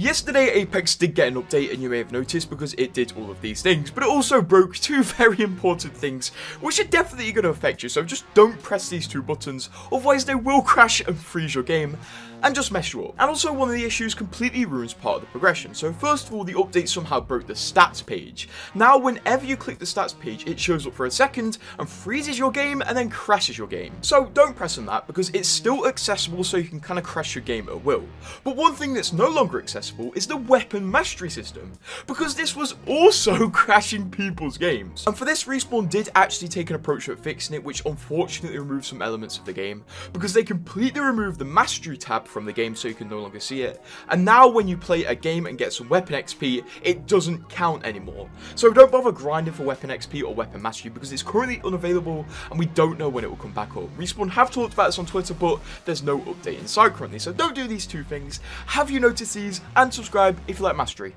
Yesterday, Apex did get an update, and you may have noticed because it did all of these things, but it also broke two very important things, which are definitely going to affect you, so just don't press these two buttons, otherwise they will crash and freeze your game, and just mess you up. And also, one of the issues completely ruins part of the progression, so first of all, the update somehow broke the stats page. Now, whenever you click the stats page, it shows up for a second, and freezes your game, and then crashes your game. So don't press on that, because it's still accessible, so you can kind of crash your game at will. But one thing that's no longer accessible is the weapon mastery system, because this was also crashing people's games. And for this, Respawn did actually take an approach at fixing it, which unfortunately removed some elements of the game, because they completely removed the mastery tab from the game so you can no longer see it. And now when you play a game and get some weapon XP, it doesn't count anymore. So don't bother grinding for weapon XP or weapon mastery because it's currently unavailable and we don't know when it will come back up. Respawn have talked about this on Twitter, but there's no update inside currently, so don't do these two things. Have you noticed these? and subscribe if you like Mastery.